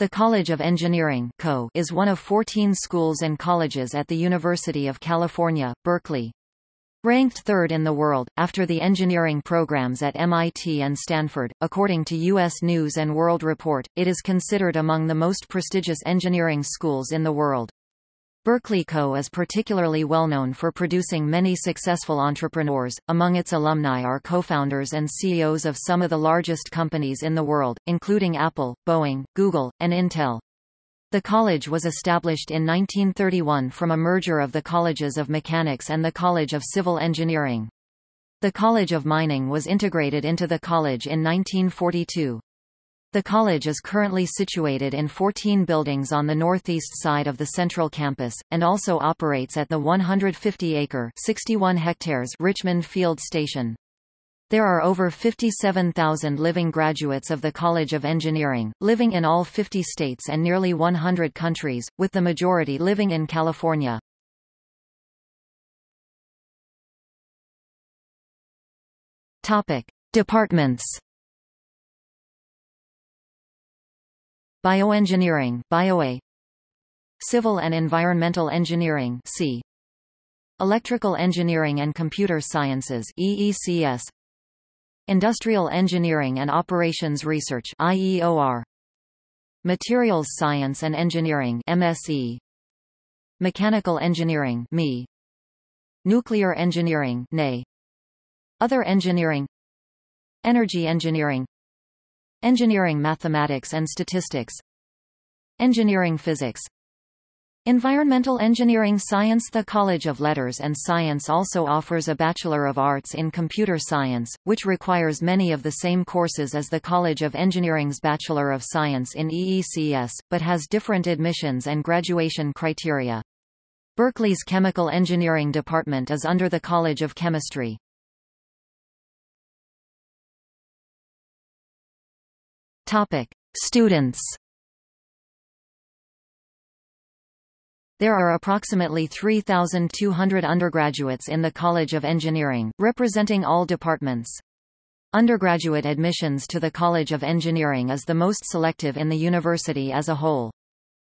The College of Engineering is one of 14 schools and colleges at the University of California, Berkeley. Ranked third in the world, after the engineering programs at MIT and Stanford, according to U.S. News & World Report, it is considered among the most prestigious engineering schools in the world. Berkeley Co. is particularly well known for producing many successful entrepreneurs. Among its alumni are co-founders and CEOs of some of the largest companies in the world, including Apple, Boeing, Google, and Intel. The college was established in 1931 from a merger of the Colleges of Mechanics and the College of Civil Engineering. The College of Mining was integrated into the college in 1942. The college is currently situated in 14 buildings on the northeast side of the central campus, and also operates at the 150-acre (61 hectares) Richmond Field Station. There are over 57,000 living graduates of the College of Engineering, living in all 50 states and nearly 100 countries, with the majority living in California. Topic. Departments Bioengineering BioE Civil and Environmental Engineering C. Electrical Engineering and Computer Sciences EECS Industrial Engineering and Operations Research IEOR Materials Science and Engineering MSE Mechanical Engineering ME Nuclear Engineering NE Other Engineering. Energy Engineering Engineering Mathematics and Statistics Engineering Physics Environmental Engineering Science The College of Letters and Science also offers a Bachelor of Arts in Computer Science, which requires many of the same courses as the College of Engineering's Bachelor of Science in EECS, but has different admissions and graduation criteria. Berkeley's Chemical Engineering Department is under the College of Chemistry. Topic: Students. There are approximately 3,200 undergraduates in the College of Engineering, representing all departments. Undergraduate admissions to the College of Engineering is the most selective in the university as a whole.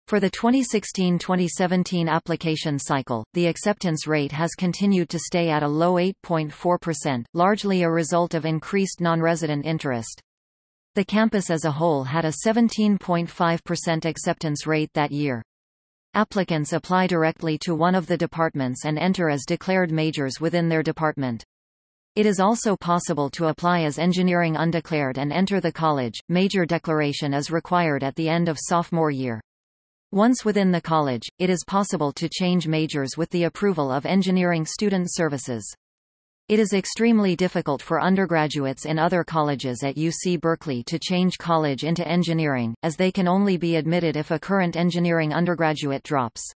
For the 2016-2017 application cycle, the acceptance rate has continued to stay at a low 8.4%, largely a result of increased non-resident interest. The campus as a whole had a 17.5% acceptance rate that year. Applicants apply directly to one of the departments and enter as declared majors within their department. It is also possible to apply as engineering undeclared and enter the college. Major declaration is required at the end of sophomore year. Once within the college, it is possible to change majors with the approval of Engineering Student Services. It is extremely difficult for undergraduates in other colleges at UC Berkeley to change college into engineering, as they can only be admitted if a current engineering undergraduate drops.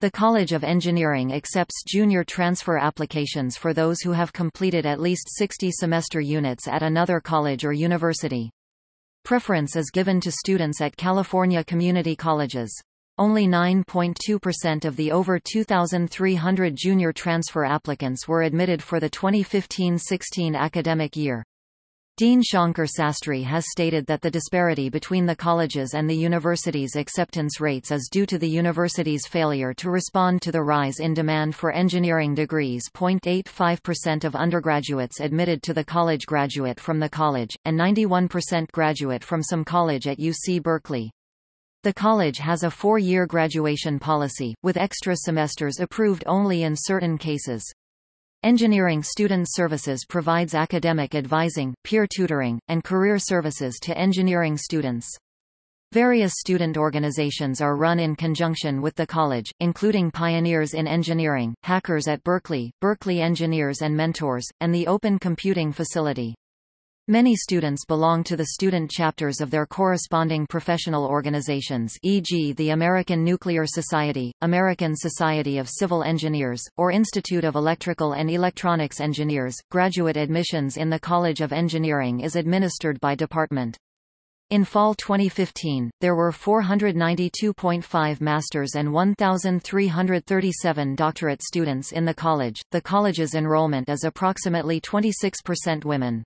The College of Engineering accepts junior transfer applications for those who have completed at least 60 semester units at another college or university. Preference is given to students at California community colleges. Only 9.2% of the over 2,300 junior transfer applicants were admitted for the 2015-16 academic year. Dean Shankar Sastry has stated that the disparity between the colleges and the university's acceptance rates is due to the university's failure to respond to the rise in demand for engineering degrees. 0.85% of undergraduates admitted to the college graduate from the college, and 91% graduate from some college at UC Berkeley. The college has a four-year graduation policy, with extra semesters approved only in certain cases. Engineering Student Services provides academic advising, peer tutoring, and career services to engineering students. Various student organizations are run in conjunction with the college, including Pioneers in Engineering, Hackers at Berkeley, Berkeley Engineers and Mentors, and the Open Computing Facility. Many students belong to the student chapters of their corresponding professional organizations e.g. the American Nuclear Society, American Society of Civil Engineers, or Institute of Electrical and Electronics Engineers. Graduate admissions in the College of Engineering is administered by department. In fall 2015, there were 492.5 master's and 1,337 doctorate students in the college. The college's enrollment is approximately 26% women.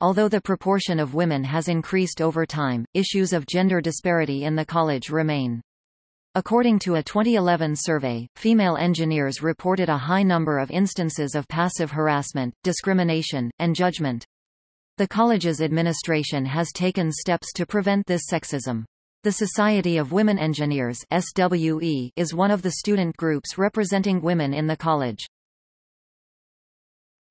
Although the proportion of women has increased over time, issues of gender disparity in the college remain. According to a 2011 survey, female engineers reported a high number of instances of passive harassment, discrimination, and judgment. The college's administration has taken steps to prevent this sexism. The Society of Women Engineers SWE is one of the student groups representing women in the college.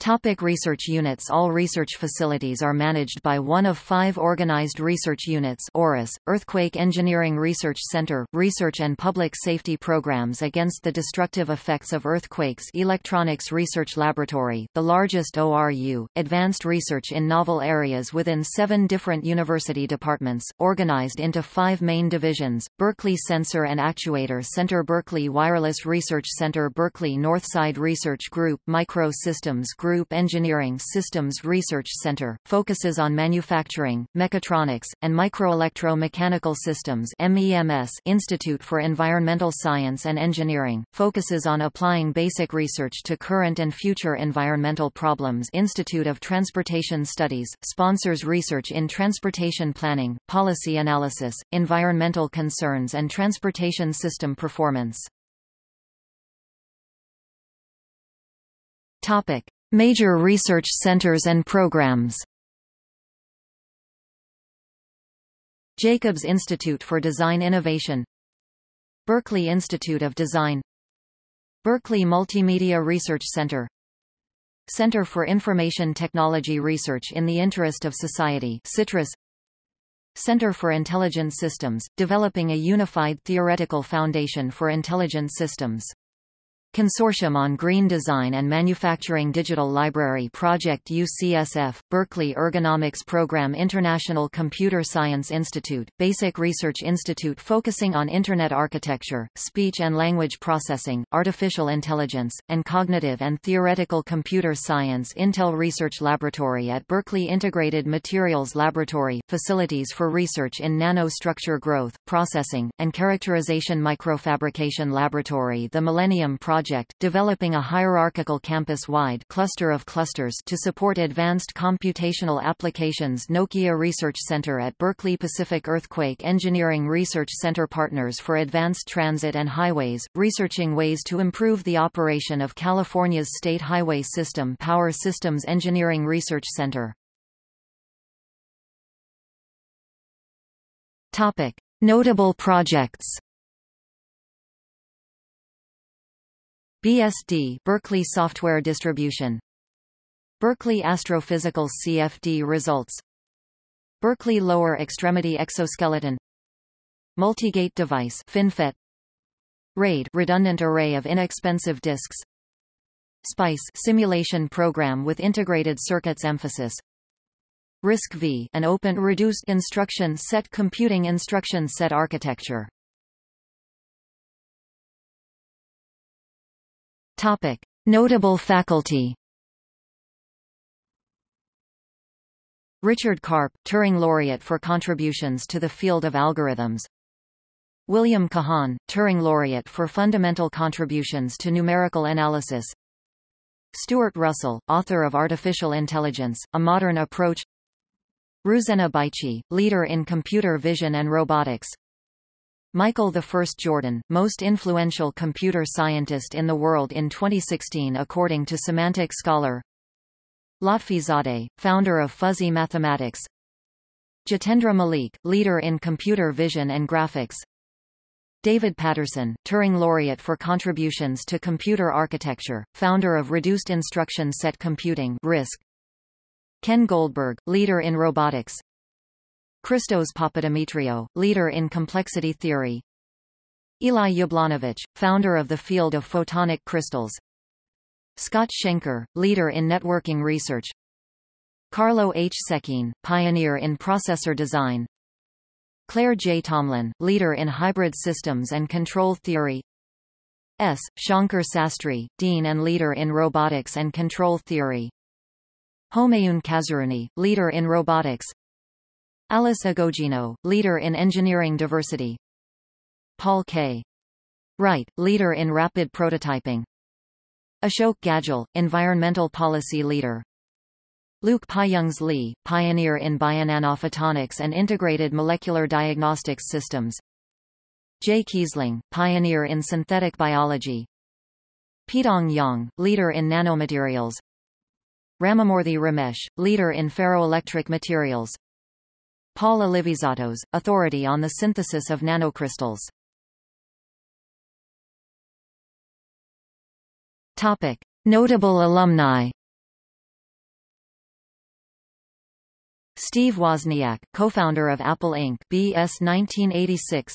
Topic research units. All research facilities are managed by one of five organized research units ORUs, Earthquake Engineering Research Center, Research and Public Safety Programs Against the Destructive Effects of Earthquakes Electronics Research Laboratory, the largest ORU, advanced research in novel areas within seven different university departments, organized into five main divisions, Berkeley Sensor and Actuator Center Berkeley Wireless Research Center Berkeley Northside Research Group Micro Systems Group Group Engineering Systems Research Center, focuses on manufacturing, mechatronics, and microelectro-mechanical systems MEMS Institute for Environmental Science and Engineering, focuses on applying basic research to current and future environmental problems Institute of Transportation Studies, sponsors research in transportation planning, policy analysis, environmental concerns and transportation system performance. Topic. Major research centers and programs. Jacobs Institute for Design Innovation. Berkeley Institute of Design. Berkeley Multimedia Research Center. Center for Information Technology Research in the Interest of Society CITRIS Center for Intelligent Systems, developing a unified theoretical foundation for intelligent systems Consortium on Green Design and Manufacturing Digital Library Project UCSF, Berkeley Ergonomics Program International Computer Science Institute, Basic Research Institute focusing on Internet architecture, speech and language processing, artificial intelligence, and cognitive and theoretical computer science Intel Research Laboratory at Berkeley Integrated Materials Laboratory, facilities for research in nanostructure growth, processing, and characterization Microfabrication Laboratory The Millennium Project project, developing a hierarchical campus-wide cluster of clusters to support advanced computational applications Nokia Research Center at Berkeley Pacific Earthquake Engineering Research Center Partners for Advanced Transit and Highways, researching ways to improve the operation of California's state highway system Power Systems Engineering Research Center. Topic. Notable projects BSD Berkeley Software Distribution. Berkeley Astrophysical CFD results. Berkeley Lower Extremity Exoskeleton. Multigate Device FinFET. RAID redundant array of inexpensive disks. SPICE simulation program with integrated circuits emphasis. RISC-V an open reduced instruction set computing instruction set architecture Topic. Notable faculty. Richard Karp, Turing Laureate for contributions to the field of algorithms. William Kahan, Turing Laureate for fundamental contributions to numerical analysis. Stuart Russell, author of Artificial Intelligence, A Modern Approach. Ruzena Bajcsy, leader in computer vision and robotics Michael I Jordan, most influential computer scientist in the world in 2016 according to Semantic Scholar Lotfi Zadeh, founder of Fuzzy Mathematics Jitendra Malik, leader in computer vision and graphics David Patterson, Turing Laureate for contributions to computer architecture, founder of Reduced Instruction Set Computing RISC. Ken Goldberg, leader in robotics Christos Papadimitriou, leader in complexity theory. Eli Yablonovitch, founder of the field of photonic crystals. Scott Shenker, leader in networking research. Carlo H. Séquin, pioneer in processor design. Claire J. Tomlin, leader in hybrid systems and control theory. S. Shankar Sastry, dean and leader in robotics and control theory. Homayoon Kazerooni, leader in robotics Alice Agogino, leader in engineering diversity. Paul K. Wright, leader in rapid prototyping. Ashok Gadgil, environmental policy leader. Luke Pyungse Lee, pioneer in bionanophotonics and integrated molecular diagnostics systems. Jay Keasling, pioneer in synthetic biology. Peidong Yang, leader in nanomaterials. Ramamurthy Ramesh, leader in ferroelectric materials. Paul Alivisatos, authority on the synthesis of nanocrystals. Topic: Notable alumni. Steve Wozniak, co-founder of Apple Inc. BS 1986.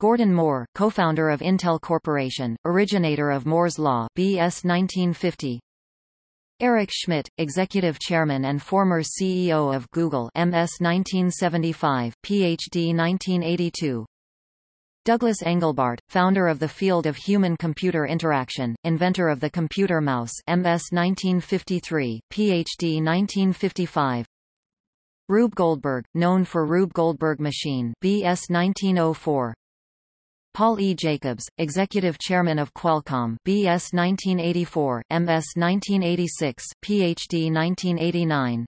Gordon Moore, co-founder of Intel Corporation, originator of Moore's Law BS 1950. Eric Schmidt, executive chairman and former CEO of Google MS 1975, PhD 1982. Douglas Engelbart, founder of the field of human-computer interaction, inventor of the computer mouse MS 1953, PhD 1955. Rube Goldberg, known for Rube Goldberg Machine BS 1904. Paul E. Jacobs, Executive Chairman of Qualcomm BS 1984, MS 1986, PhD 1989.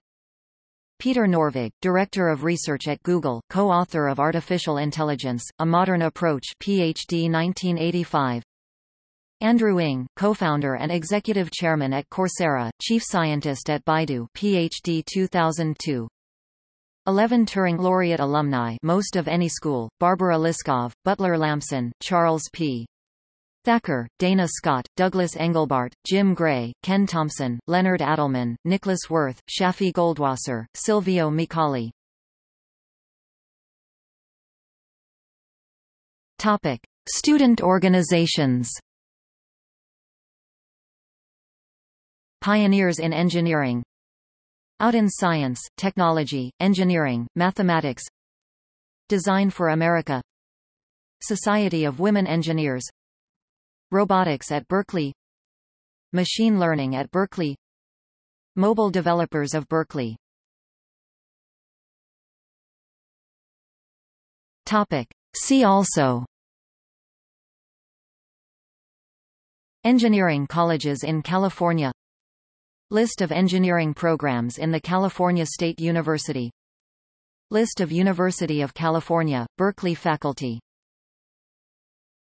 Peter Norvig, Director of Research at Google, co-author of Artificial Intelligence, A Modern Approach PhD 1985. Andrew Ng, co-founder and executive chairman at Coursera, chief scientist at Baidu PhD 2002. 11 Turing Laureate alumni most of any school, Barbara Liskov, Butler Lampson, Charles P. Thacker, Dana Scott, Douglas Engelbart, Jim Gray, Ken Thompson, Leonard Adleman, Nicholas Wirth, Shafi Goldwasser, Silvio Micali. Topic: Student organizations. Pioneers in Engineering out in Science, Technology, Engineering, Mathematics. Design for America. Society of Women Engineers. Robotics at Berkeley. Machine Learning at Berkeley. Mobile Developers of Berkeley. Topic. See also. Engineering colleges in California List of engineering programs in the California State University. List of University of California, Berkeley faculty